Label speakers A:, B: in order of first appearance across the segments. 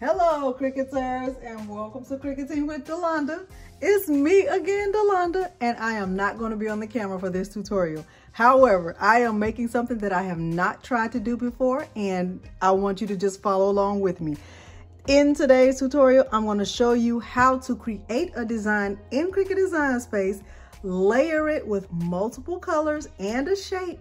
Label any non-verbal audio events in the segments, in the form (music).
A: Hello, Cricuters, and welcome to Crafting with Delonda. It's me again, Delonda, and I am not going to be on the camera for this tutorial. However, I am making something that I have not tried to do before, and I want you to just follow along with me. In today's tutorial, I'm going to show you how to create a design in Cricut Design Space, layer it with multiple colors and a shape,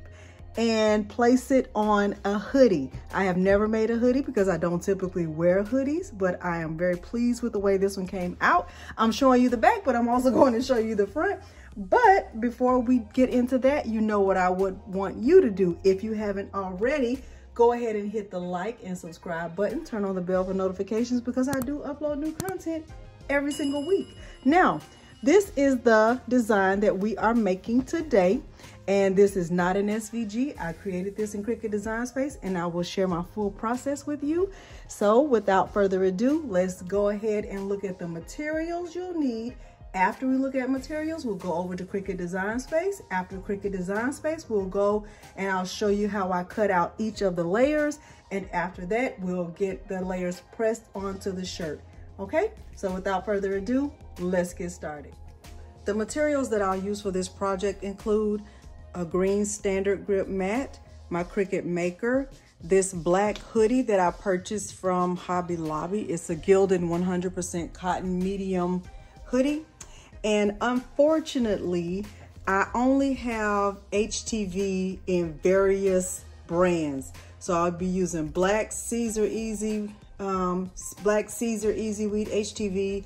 A: and place it on a hoodie. I have never made a hoodie because I don't typically wear hoodies, but I am very pleased with the way this one came out. I'm showing you the back, but I'm also (laughs) going to show you the front. But before we get into that, you know what I would want you to do. If you haven't already, go ahead and hit the like and subscribe button. Turn on the bell for notifications because I do upload new content every single week. Now, this is the design that we are making today. And this is not an SVG. I created this in Cricut Design Space and I will share my full process with you. So without further ado, let's go ahead and look at the materials you'll need. After we look at materials, we'll go over to Cricut Design Space. After Cricut Design Space, we'll go and I'll show you how I cut out each of the layers. And after that, we'll get the layers pressed onto the shirt. Okay, so without further ado, let's get started. The materials that I'll use for this project include a green standard grip mat, my Cricut Maker, this black hoodie that I purchased from Hobby Lobby. It's a Gildan 100% cotton medium hoodie. And unfortunately, I only have HTV in various brands. So I'll be using Black Siser Easy, um, Black Siser Easy Weed HTV,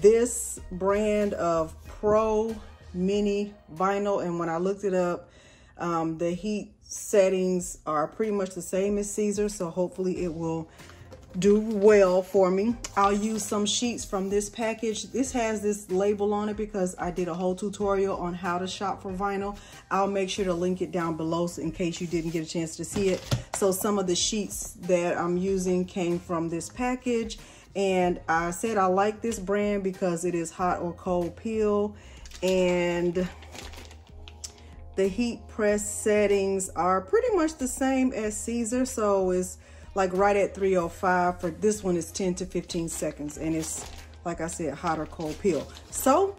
A: this brand of Pro Mini Vinyl. And when I looked it up, um, the heat settings are pretty much the same as Siser, so hopefully it will do well for me. I'll use some sheets from this package. This has this label on it because I did a whole tutorial on how to shop for vinyl. I'll make sure to link it down below so in case you didn't get a chance to see it. So some of the sheets that I'm using came from this package. And I said I like this brand because it is hot or cold peel. And the heat press settings are pretty much the same as Siser. So it's like right at 305 for this one is 10 to 15 seconds. And it's, like I said, hot or cold peel. So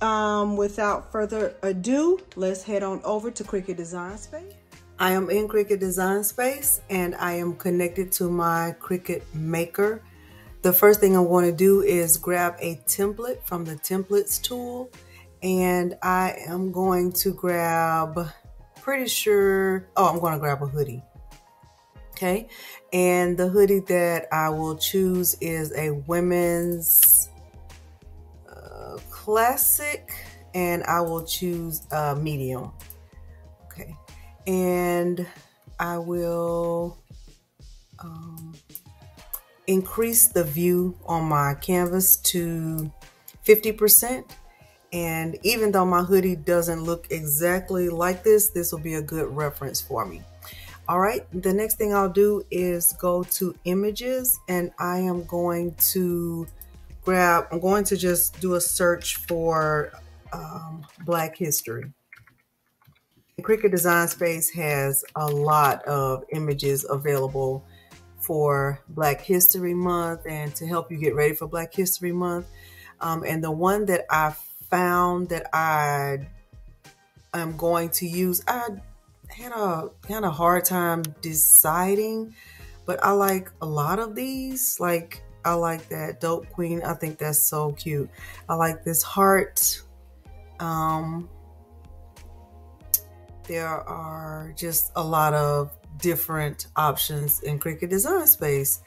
A: um, without further ado, let's head on over to Cricut Design Space. I am in Cricut Design Space and I am connected to my Cricut Maker. The first thing I want to do is grab a template from the templates tool and I am going to grab, pretty sure, oh, I'm going to grab a hoodie. Okay. And the hoodie that I will choose is a women's uh, classic and I will choose a medium. Okay. And I will um, increase the view on my canvas to 50% and even though my hoodie doesn't look exactly like this, this will be a good reference for me. All right, the next thing I'll do is go to images and I am going to grab, I'm going to just do a search for um, Black History. The Cricut Design Space has a lot of images available for Black History Month and to help you get ready for Black History Month. Um, and the one that I found that I am going to use. I had a kind of hard time deciding, but I like a lot of these. Like I like that dope queen. I think that's so cute. I like this heart. Um, there are just a lot of different options in Cricut Design Space.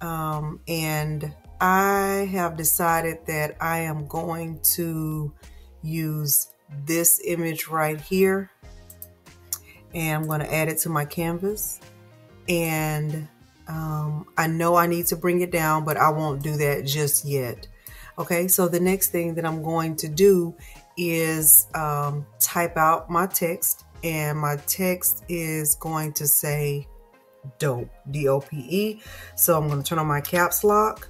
A: Um, and I have decided that I am going to use this image right here and I'm going to add it to my canvas. And um, I know I need to bring it down but I won't do that just yet. Okay so the next thing that I'm going to do is um, type out my text and my text is going to say dope D-O-P-E so I'm going to turn on my caps lock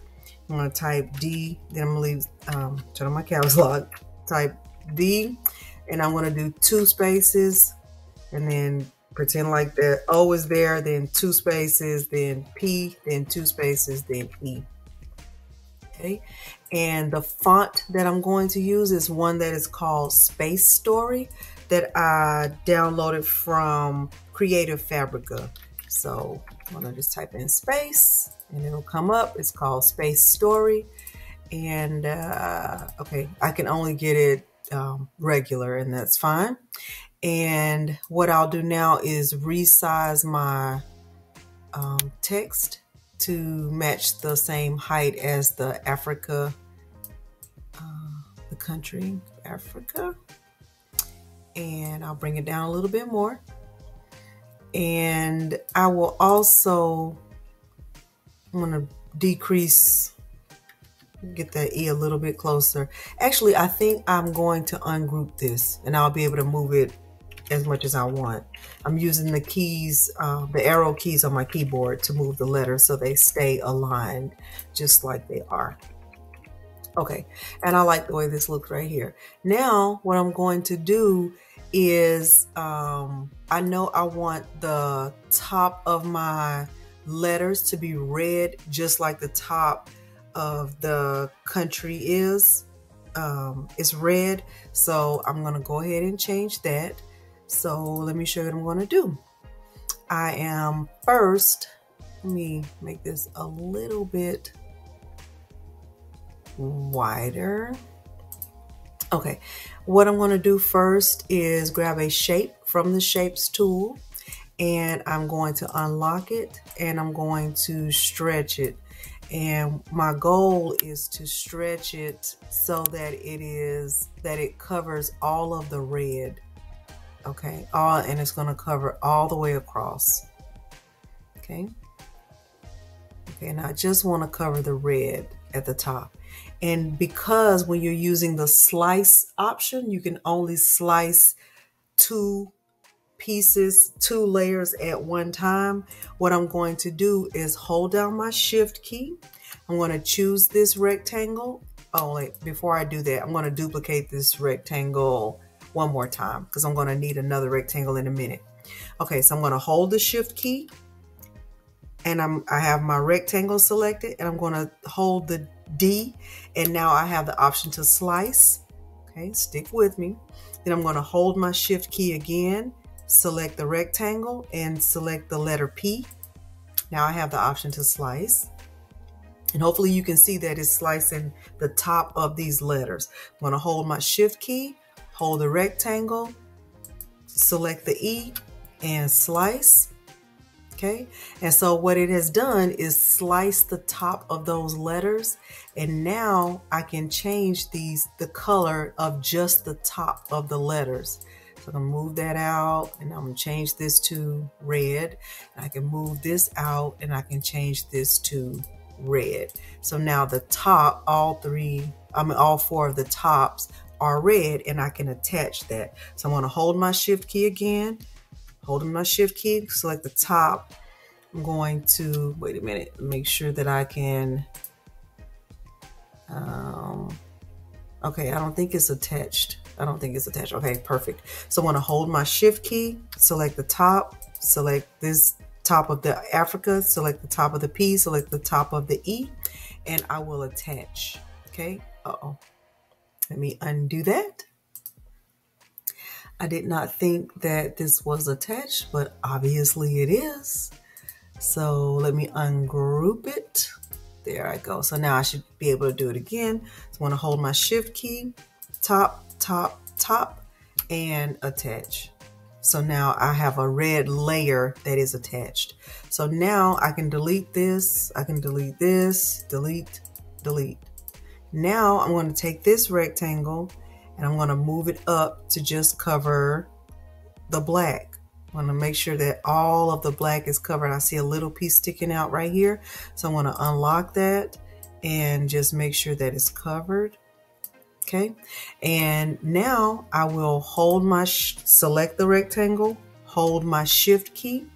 A: I'm gonna type D, then I'm gonna leave, um, turn on my caps (laughs) lock, type D, and I'm gonna do two spaces, and then pretend like the O is there, then two spaces, then P, then two spaces, then E.
B: Okay. And the font that I'm going to use is one that is called Space Story that I downloaded from Creative Fabrica. So I'm gonna just type in space and it'll come up. It's called Space Story. And uh, okay, I can only get it um, regular and that's fine. And what I'll do now is resize my um, text to match the same height as the Africa, uh, the country, Africa. And I'll bring it down a little bit more. And I will also, I'm gonna decrease, get that E a little bit closer. Actually, I think I'm going to ungroup this and I'll be able to move it as much as I want. I'm using the keys, uh, the arrow keys on my keyboard to move the letters so they stay aligned just like they are. Okay, and I like the way this looks right here. Now, what I'm going to do is, um, I know I want the top of my letters to be red, just like the top of the country is. Um, it's red, so I'm gonna go ahead and change that. So let me show you what I'm to do. I am first, let me make this a little bit wider. Okay, what I'm going to do first is grab a shape from the shapes tool and I'm going to unlock it and I'm going to stretch it. And my goal is to stretch it so that it is, that it covers all of the red okay? All and it's going to cover all the way across okay? Okay and I just want to cover the red at the top and because when you're using the slice option you can only slice two pieces two layers at one time. What I'm going to do is hold down my shift key. I'm going to choose this rectangle. Oh wait before I do that I'm going to duplicate this rectangle one more time because I'm going to need another rectangle in a minute. Okay, so I'm going to hold the shift key and I'm, I have my rectangle selected and I'm going to hold the D and now I have the option to slice. Okay, stick with me. Then I'm going to hold my shift key again, select the rectangle and select the letter P. Now I have the option to slice. And hopefully you can see that it's slicing the top of these letters. I'm going to hold my shift key, hold the rectangle, select the E and slice. Okay, and so what it has done is slice the top of those letters and now I can change these the color of just the top of the letters. So I'm gonna move that out and I'm gonna change this to red. I can move this out and I can change this to red. So now the top, all three, I mean all four of the tops are red and I can attach that. So I'm to hold my shift key again, holding my shift key, select the top. I'm going to, wait a minute, make sure that I can, um, okay, I don't think it's attached. I don't think it's attached. Okay, perfect. So I want to hold my shift key, select the top, select this top of the Africa, select the top of the P, select the top of the E, and I will attach. Okay, uh-oh. Let me undo that. I did not think that this was attached, but obviously it is. So let me ungroup it. There I go. So now I should be able to do it again. So I want to hold my shift key, top, top, top, and attach. So now I have a red layer that is attached. So now I can delete this. I can delete this, delete, delete. Now I'm going to take this rectangle and I'm going to move it up to just cover the black. I want to make sure that all of the black is covered. I see a little piece sticking out right here. So I'm going to unlock that and just make sure that it's covered. Okay. And now I will hold my, select the rectangle, hold my shift key,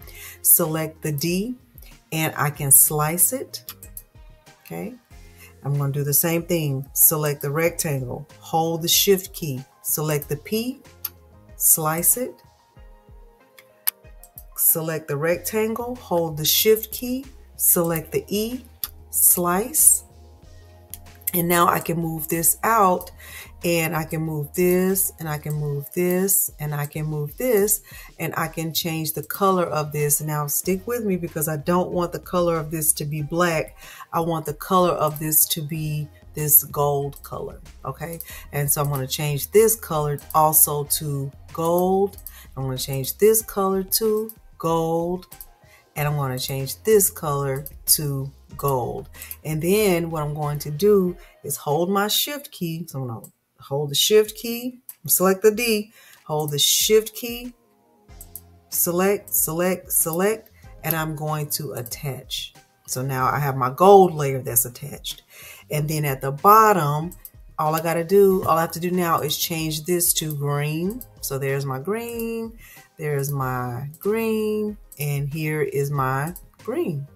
B: select the D, and I can slice it. Okay. I'm going to do the same thing. Select the rectangle, hold the shift key, select the P, slice it. Select the rectangle, hold the shift key, select the E, slice. And now I can move this out and I can move this and I can move this and I can move this and I can change the color of this. Now stick with me because I don't want the color of this to be black. I want the color of this to be this gold color. Okay. And so I'm going to change this color also to gold. I'm going to change this color to gold and I'm going to change this color to gold. And then what I'm going to do is hold my shift key. So I'm to hold the shift key, select the D, hold the shift key, select, select, select, and I'm going to attach. So now I have my gold layer that's attached. And then at the bottom, all I got to do, all I have to do now is change this to green. So there's my green, there's my green, and here is my green.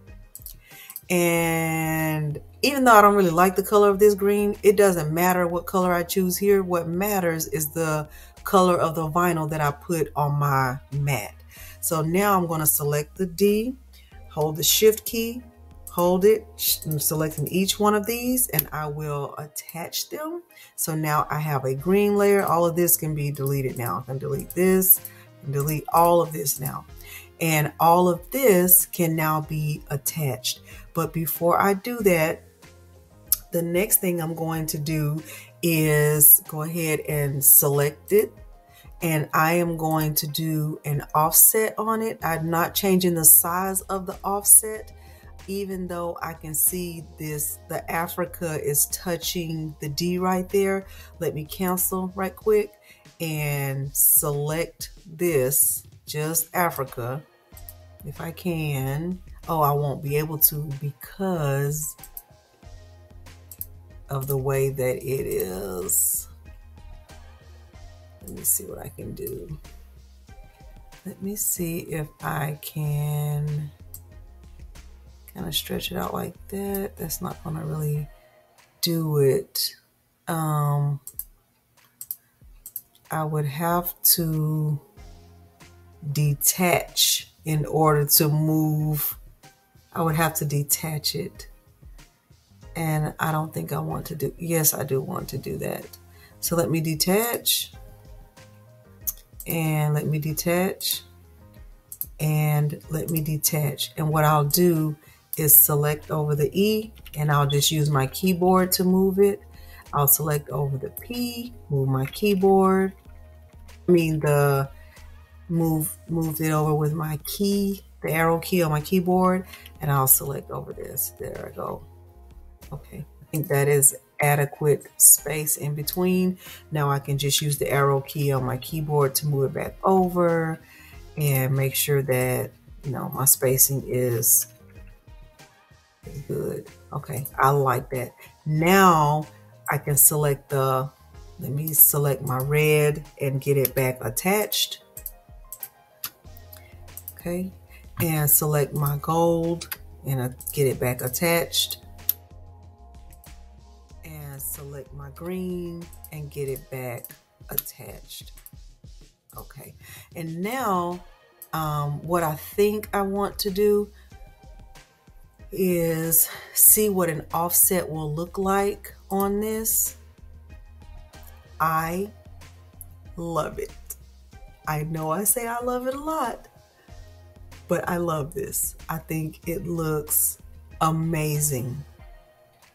B: And even though I don't really like the color of this green, it doesn't matter what color I choose here. What matters is the color of the vinyl that I put on my mat. So now I'm going to select the D, hold the shift key, hold it, I'm selecting each one of these and I will attach them. So now I have a green layer. All of this can be deleted now. I can delete this and delete all of this now. And all of this can now be attached. But before I do that, the next thing I'm going to do is go ahead and select it. And I am going to do an offset on it. I'm not changing the size of the offset, even though I can see this, the Africa is touching the D right there. Let me cancel right quick and select this, just Africa, if I can. Oh, I won't be able to because of the way that it is. Let me see what I can do. Let me see if I can kind of stretch it out like that. That's not going to really do it. Um, I would have to detach in order to move I would have to detach it. And I don't think I want to do, yes, I do want to do that. So let me detach and let me detach and let me detach. And what I'll do is select over the E and I'll just use my keyboard to move it. I'll select over the P, move my keyboard. I mean the move move it over with my key the arrow key on my keyboard and I'll select over this. There I go. Okay, I think that is adequate space in between. Now I can just use the arrow key on my keyboard to move it back over and make sure that, you know, my spacing is good. Okay, I like that. Now I can select the, let me select my red and get it back attached. Okay, and select my gold and get it back attached select my green and get it back attached okay and now um, what I think I want to do is see what an offset will look like on this I love it I know I say I love it a lot but I love this. I think it looks amazing.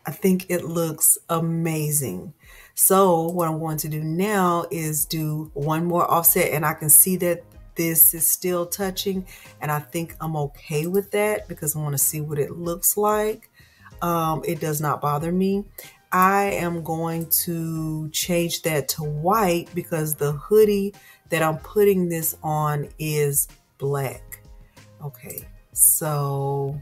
B: I think it looks amazing. So what I'm going to do now is do one more offset and I can see that this is still touching and I think I'm okay with that because I want to see what it looks like. Um, it does not bother me. I am going to change that to white because the hoodie that I'm putting this on is black. Okay, so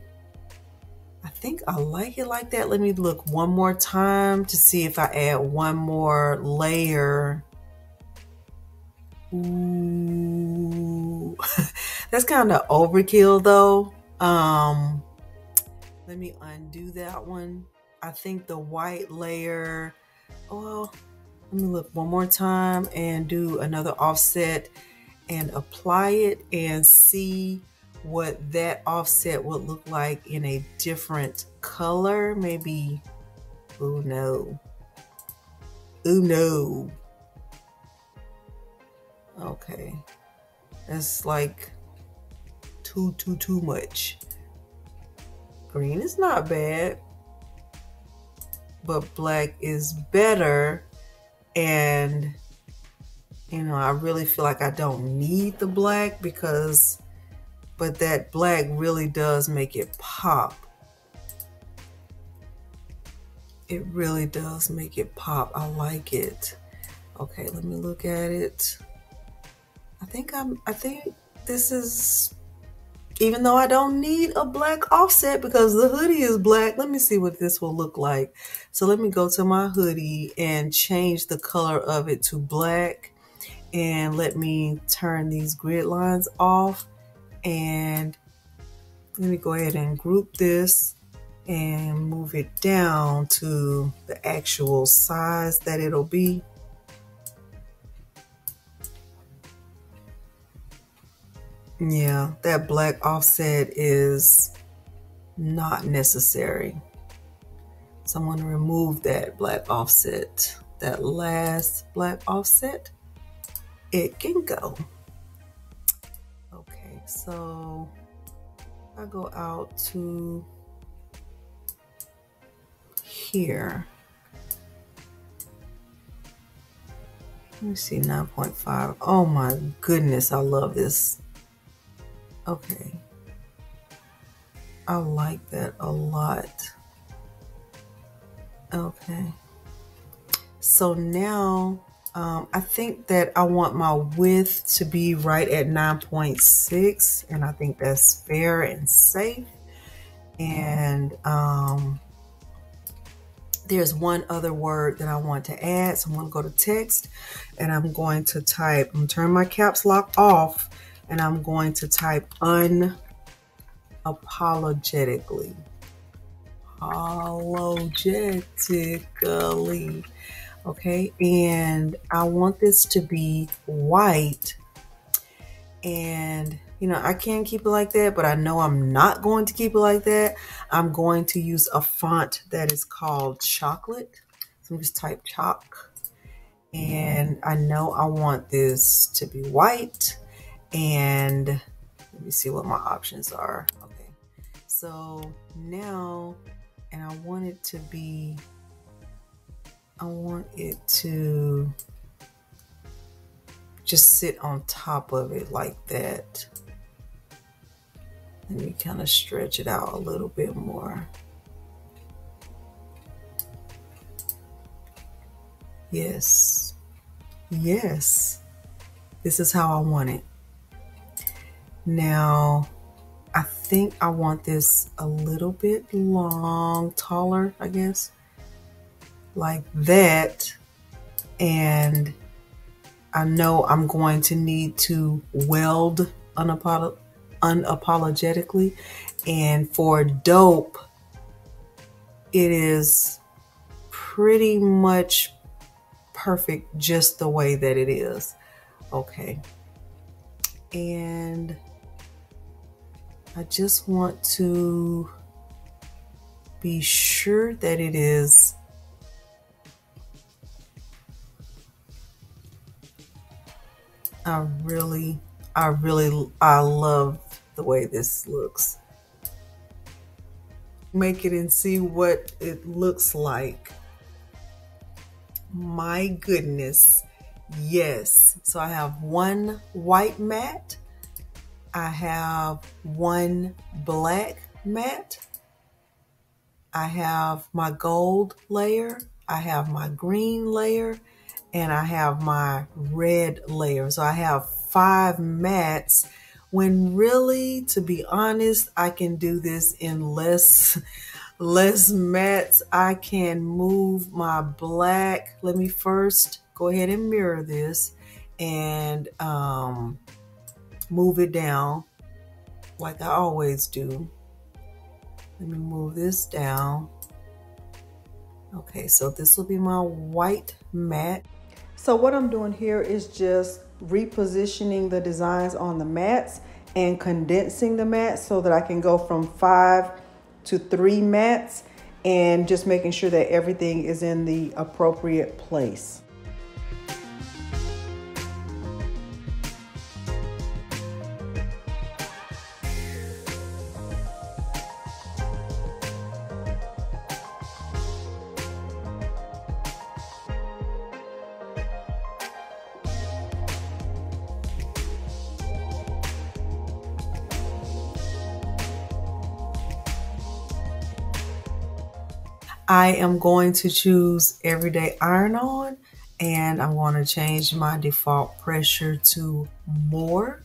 B: I think I like it like that. Let me look one more time to see if I add one more layer. Ooh, (laughs) that's kind of overkill though. Um, let me undo that one. I think the white layer, well, let me look one more time and do another offset and apply it and see what that offset would look like in a different color, maybe Oh no. Oh no. Okay. That's like too, too, too much. Green is not bad, but black is better. And, you know, I really feel like I don't need the black because, but that black really does make it pop. It really does make it pop. I like it. Okay, let me look at it. I think I'm, I think this is, even though I don't need a black offset because the hoodie is black, let me see what this will look like. So let me go to my hoodie and change the color of it to black and let me turn these grid lines off and let me go ahead and group this and move it down to the actual size that it'll be. Yeah, that black offset is not necessary. So I'm going to remove that black offset. That last black offset, it can go. So I go out to here. Let me see, 9.5. Oh my goodness, I love this. Okay. I like that a lot. Okay. So now um, I think that I want my width to be right at 9.6 and I think that's fair and safe. And um, there's one other word that I want to add. So I'm to go to text and I'm going to type, I'm turn my caps lock off and I'm going to type unapologetically. Apologetically. Okay, and I want this to be white. And you know, I can keep it like that, but I know I'm not going to keep it like that. I'm going to use a font that is called chocolate. So I'm just type chalk. And I know I want this to be white. And let me see what my options are. Okay. So now, and I want it to be, I want it to just sit on top of it like that. Let me kind of stretch it out a little bit more. Yes. Yes. This is how I want it. Now, I think I want this a little bit long, taller, I guess. Like that. And I know I'm going to need to weld unapolog unapologetically. And for dope, it is pretty much perfect just the way that it is. Okay. And I just want to be sure that it is I really, I really, I love the way this looks. Make it and see what it looks like. My goodness. Yes. So I have one white mat. I have one black mat. I have my gold layer. I have my green layer and I have my red layer. So I have five mats when really, to be honest, I can do this in less, (laughs) less mats. I can move my black. Let me first go ahead and mirror this and um, move it down like I always do. Let me move this down. Okay, so this will be my white mat. So what I'm doing here is just repositioning the designs on the mats and condensing the mats so that I can go from five to three mats and just making sure that everything is in the appropriate place. I am going to choose everyday iron on and I'm going to change my default pressure to more.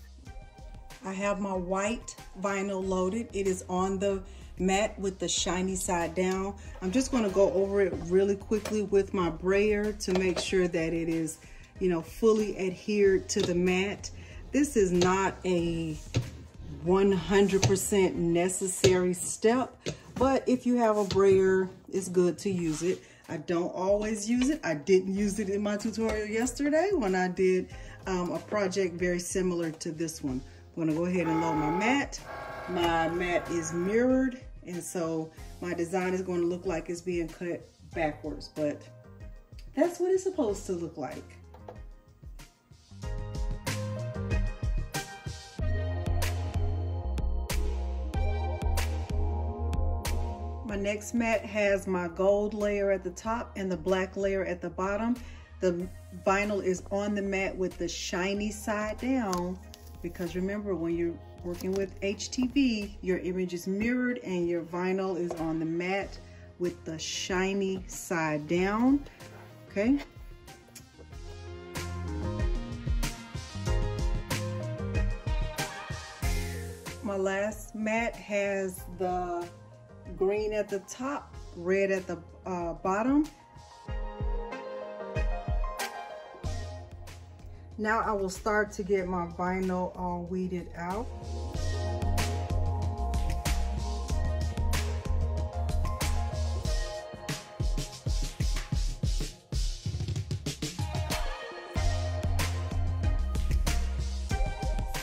A: I have my white vinyl loaded. It is on the mat with the shiny side down. I'm just going to go over it really quickly with my brayer to make sure that it is, you know, fully adhered to the mat. This is not a 100% necessary step, but if you have a brayer, it's good to use it. I don't always use it. I didn't use it in my tutorial yesterday when I did um, a project very similar to this one. I'm gonna go ahead and load my mat. My mat is mirrored, and so my design is gonna look like it's being cut backwards, but that's what it's supposed to look like. My next mat has my gold layer at the top and the black layer at the bottom. The vinyl is on the mat with the shiny side down because remember when you're working with HTV, your image is mirrored and your vinyl is on the mat with the shiny side down, okay? My last mat has the green at the top, red at the uh, bottom. Now I will start to get my vinyl all weeded out.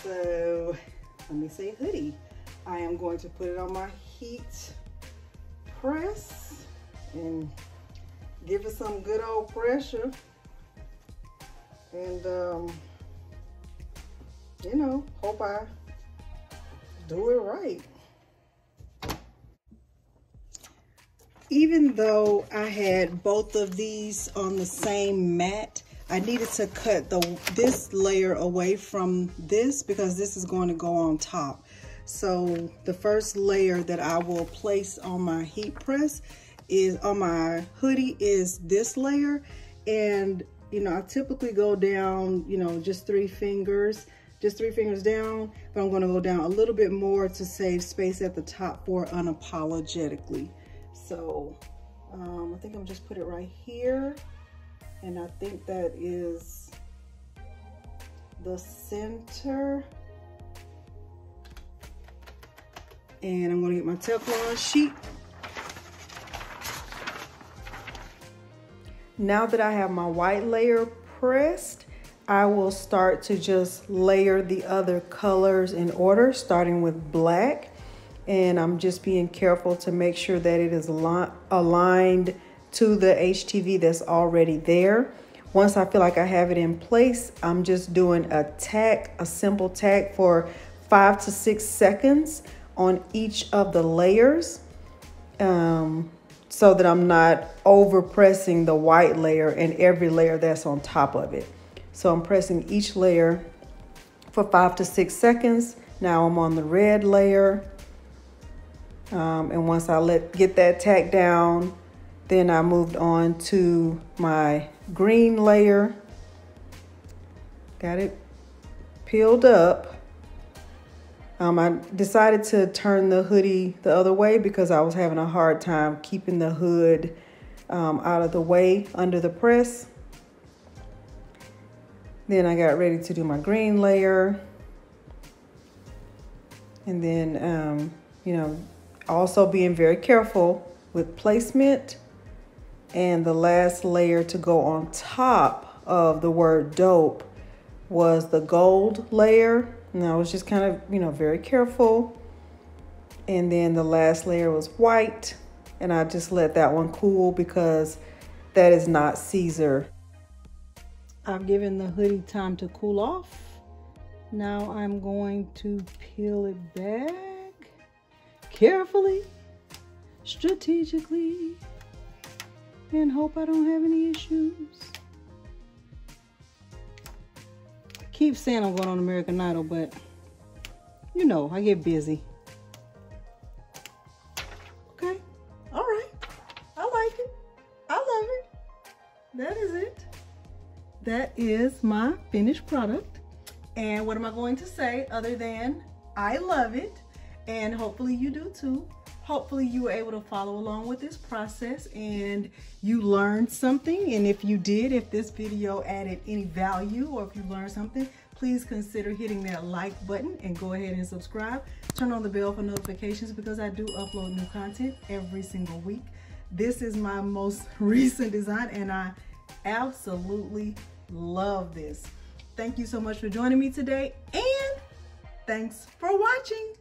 A: So let me say hoodie. I am going to put it on my heat press and give it some good old pressure. And um, you know hope I do it right. Even though I had both of these on the same mat I needed to cut the this layer away from this because this is going to go on top so the first layer that I will place on my heat press is on my hoodie is this layer. And, you know, I typically go down, you know, just three fingers, just three fingers down, but I'm gonna go down a little bit more to save space at the top for unapologetically. So um, I think I'm just put it right here. And I think that is the center. And I'm gonna get my Teflon sheet. Now that I have my white layer pressed, I will start to just layer the other colors in order, starting with black. And I'm just being careful to make sure that it is aligned to the HTV that's already there. Once I feel like I have it in place, I'm just doing a tack, a simple tack for five to six seconds on each of the layers um, so that I'm not over pressing the white layer and every layer that's on top of it. So I'm pressing each layer for five to six seconds. Now I'm on the red layer. Um, and once I let get that tack down, then I moved on to my green layer. Got it peeled up. Um, I decided to turn the hoodie the other way because I was having a hard time keeping the hood um, out of the way under the press. Then I got ready to do my green layer. And then, um, you know, also being very careful with placement. And the last layer to go on top of the word dope was the gold layer and I was just kind of, you know, very careful. And then the last layer was white. and I just let that one cool because that is not Siser. I've given the hoodie time to cool off. Now I'm going to peel it back carefully, strategically, and hope I don't have any issues. Keep saying I'm going on American Idol, but you know, I get busy. Okay, all right. I like it. I love it. That is it. That is my finished product. And what am I going to say other than I love it and hopefully you do too. Hopefully you were able to follow along with this process and you learned something. And if you did, if this video added any value or if you learned something, please consider hitting that like button and go ahead and subscribe. Turn on the bell for notifications because I do upload new content every single week. This is my most (laughs) recent design and I absolutely love this. Thank you so much for joining me today and thanks for watching.